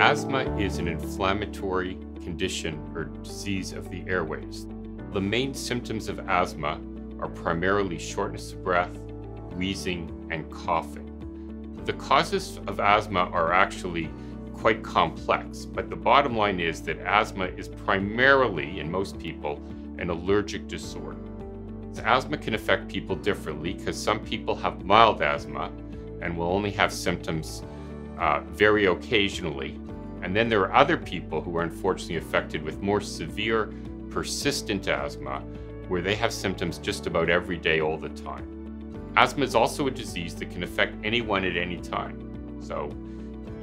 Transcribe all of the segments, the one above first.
Asthma is an inflammatory condition or disease of the airways. The main symptoms of asthma are primarily shortness of breath, wheezing, and coughing. The causes of asthma are actually quite complex, but the bottom line is that asthma is primarily, in most people, an allergic disorder. Asthma can affect people differently because some people have mild asthma and will only have symptoms uh, very occasionally. And then there are other people who are unfortunately affected with more severe, persistent asthma, where they have symptoms just about every day, all the time. Asthma is also a disease that can affect anyone at any time. So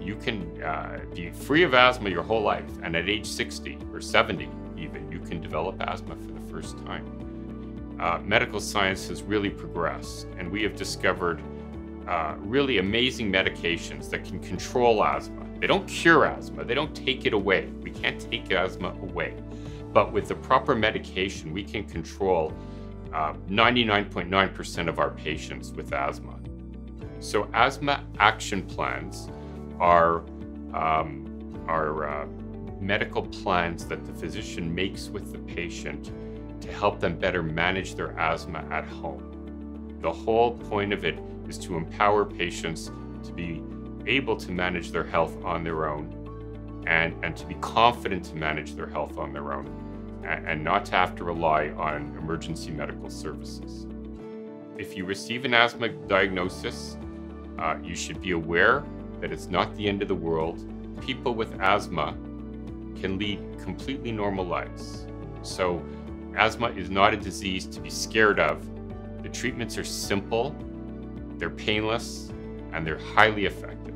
you can uh, be free of asthma your whole life, and at age 60 or 70, even, you can develop asthma for the first time. Uh, medical science has really progressed, and we have discovered uh, really amazing medications that can control asthma. They don't cure asthma, they don't take it away. We can't take asthma away. But with the proper medication, we can control 99.9% uh, of our patients with asthma. So, asthma action plans are, um, are uh, medical plans that the physician makes with the patient to help them better manage their asthma at home. The whole point of it is to empower patients to be able to manage their health on their own and, and to be confident to manage their health on their own and, and not to have to rely on emergency medical services. If you receive an asthma diagnosis, uh, you should be aware that it's not the end of the world. People with asthma can lead completely normal lives. So, asthma is not a disease to be scared of. The treatments are simple they're painless, and they're highly effective.